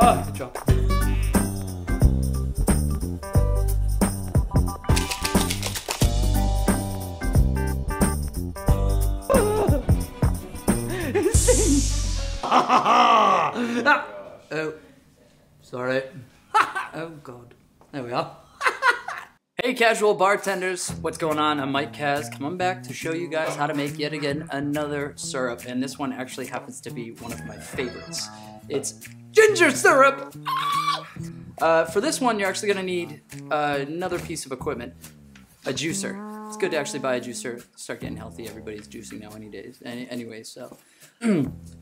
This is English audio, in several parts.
Ah, good job. ah, oh, sorry. oh God. There we are. hey, Kazual bartenders, what's going on? I'm Mike Kaz, coming back to show you guys how to make yet again another syrup, and this one actually happens to be one of my favorites. It's ginger syrup. Uh, for this one, you're actually gonna need uh, another piece of equipment, a juicer. It's good to actually buy a juicer. Start getting healthy. Everybody's juicing now any days. Any, anyway, so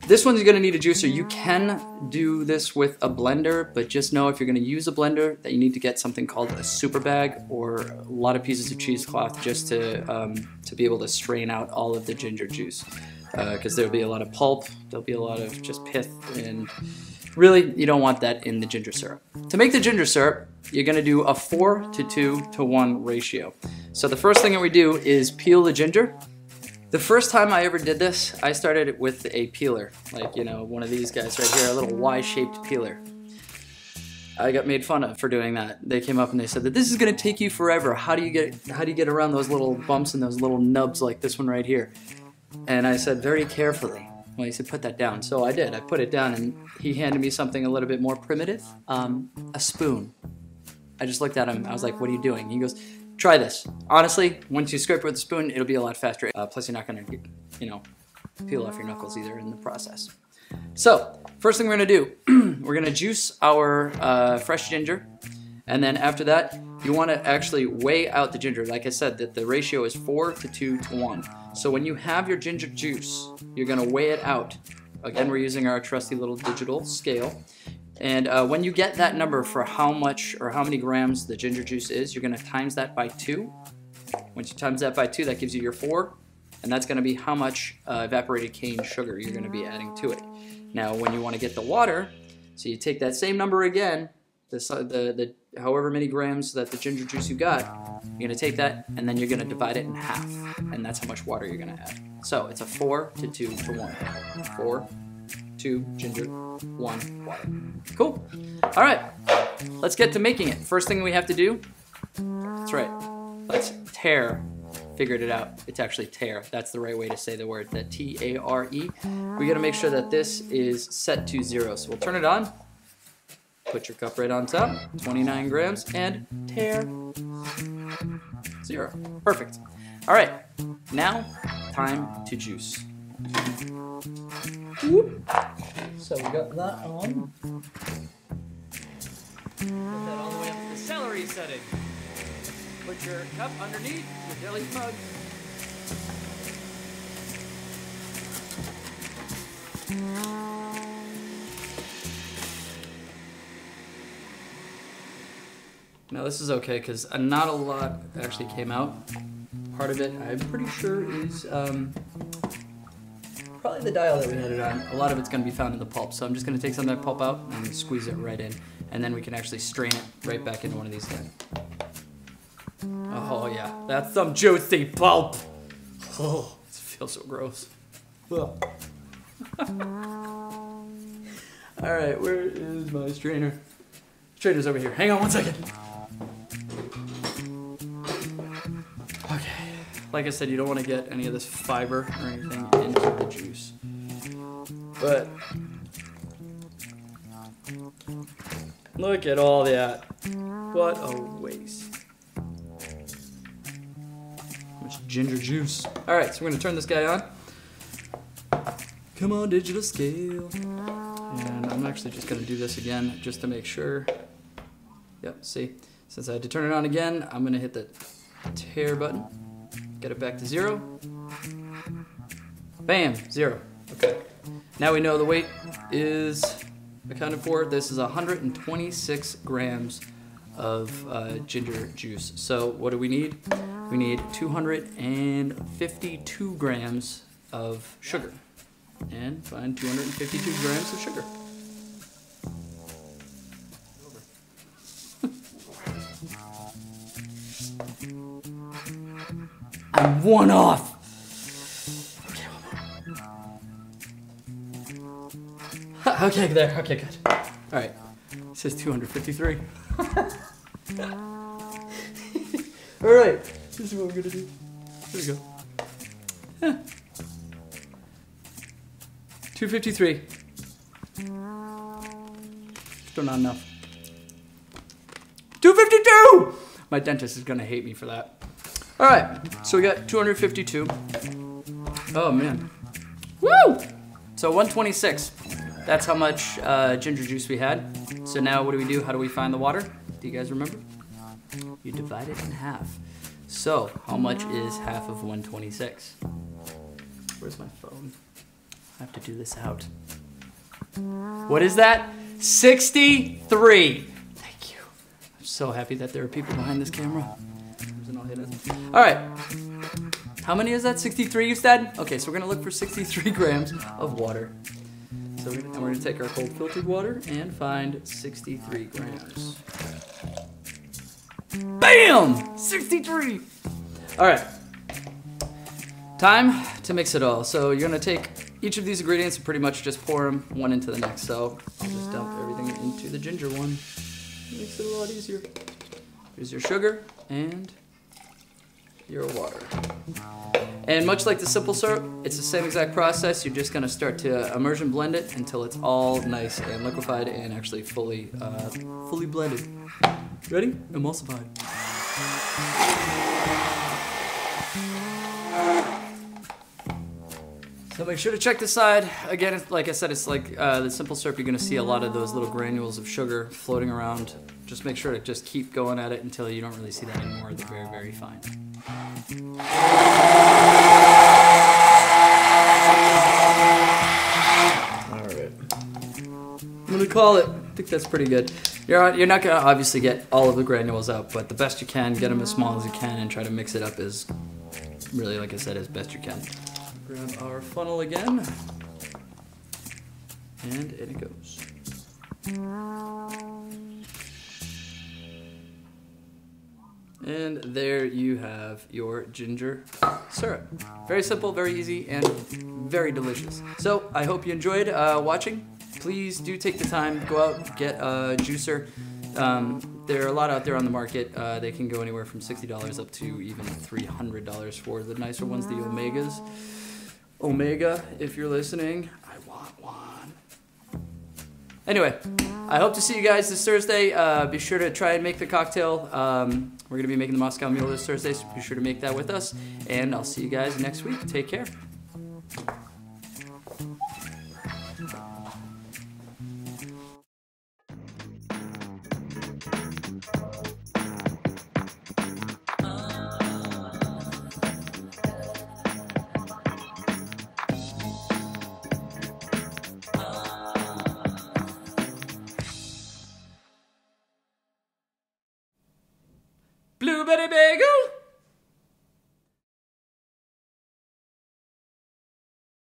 this one's gonna need a juicer. You can do this with a blender, but just know if you're gonna use a blender that you need to get something called a super bag or a lot of pieces of cheesecloth just to um, to be able to strain out all of the ginger juice. Because uh, there'll be a lot of pulp, there'll be a lot of just pith, and really you don't want that in the ginger syrup. To make the ginger syrup, you're gonna do a four to two to one ratio. So the first thing that we do is peel the ginger. The first time I ever did this, I started it with a peeler, like, you know, one of these guys right here, a little Y-shaped peeler. I got made fun of for doing that. They came up and they said that this is gonna take you forever. How do you get how do you get around those little bumps and those little nubs like this one right here? And I said very carefully. Well, he said put that down. So I did. I put it down and he handed me something a little bit more primitive, um, a spoon. I just looked at him. I was like, what are you doing? He goes, try this. Honestly, once you scrape it with a spoon, it'll be a lot faster. Uh, plus, you're not gonna, you know, peel off your knuckles either in the process. So, first thing we're gonna do, we're gonna juice our uh, fresh ginger, and then after that, you wanna actually weigh out the ginger. Like I said, that the ratio is four to two to one. So when you have your ginger juice, you're gonna weigh it out. Again, we're using our trusty little digital scale. And uh, when you get that number for how much or how many grams the ginger juice is, you're gonna times that by two. Once you times that by two, that gives you your four, and that's gonna be how much uh, evaporated cane sugar you're gonna be adding to it. Now, when you wanna get the water, so you take that same number again, the, the, the however many grams that the ginger juice you got, you're gonna take that and then you're gonna divide it in half, and that's how much water you're gonna add. So it's a four to two to one. Four, two ginger, one water. Cool. All right, let's get to making it. First thing we have to do, that's right, let's tear Figured it out. It's actually tare. That's the right way to say the word, the T-A-R-E. We gotta make sure that this is set to zero. So we'll turn it on. Put your cup right on top, 29 grams, and tare. Zero. Perfect. All right, now time to juice. Whoop. So we got that on. Put that all the way up to the celery setting. Put your cup underneath your deli mug. Now this is okay because not a lot actually came out. Part of it, I'm pretty sure, is um, probably the dial that we had it on. A lot of it's going to be found in the pulp. So I'm just going to take some of that pulp out and squeeze it right in. And then we can actually strain it right back into one of these guys. Oh yeah, that's some juicy pulp. Oh, it feels so gross. All right, where is my strainer? Strainer's over here. Hang on one second. Like I said, you don't want to get any of this fiber or anything into the juice. But look at all that. What a waste. Much ginger juice. All right, so we're gonna turn this guy on. Come on, digital scale. And I'm actually just gonna do this again just to make sure. Yep, see, since I had to turn it on again, I'm gonna hit the tare button, get it back to zero. Bam, zero, okay. Now we know the weight is accounted for. This is 126 grams of uh, ginger juice. So what do we need? We need 252 grams of sugar. And find 252 grams of sugar. One off. Okay, okay, there. Okay, good. All right. It says 253. All right, this is what we're gonna do. There we go. Huh. 253. Still not enough. 252! My dentist is gonna hate me for that. All right, so we got 252. Oh man. Woo! So 126. That's how much uh, ginger juice we had. So now what do we do? How do we find the water? Do you guys remember? You divide it in half. So how much is half of 126? Where's my phone? I have to do this out. What is that? 63. Thank you. I'm so happy that there are people behind this camera. All right. How many is that? 63 you said? Okay, so we're gonna look for 63 grams of water. So we're gonna, we're gonna take our cold filtered water and find 63 grams. Bam! 63! All right. Time to mix it all. So you're gonna take each of these ingredients and pretty much just pour them one into the next. So I'll just dump everything into the ginger one. Makes it a lot easier. Here's your sugar and your water. And much like the simple syrup, it's the same exact process. You're just gonna start to immersion blend it until it's all nice and liquefied and actually fully, uh, fully blended. Ready? Emulsified. So make sure to check the side. Again, it's, like I said, it's like uh, the simple syrup. You're gonna see a lot of those little granules of sugar floating around. Just make sure to just keep going at it until you don't really see that anymore. They're very, very fine. All right. I'm gonna call it. I think that's pretty good. You're, you're not gonna obviously get all of the granules out, but the best you can, get them as small as you can and try to mix it up as really, like I said, as best you can. Grab our funnel again. And in it goes. And there you have your ginger syrup. Very simple, very easy, and very delicious. So I hope you enjoyed uh, watching. Please do take the time, go out, get a juicer. Um, there are a lot out there on the market. Uh, they can go anywhere from $60 up to even $300 for the nicer ones, the Omegas. Omega, if you're listening, I want one. Anyway, I hope to see you guys this Thursday. Uh, be sure to try and make the cocktail. Um, we're going to be making the Moscow Mule this Thursday, so be sure to make that with us. And I'll see you guys next week. Take care. Blueberry bagel!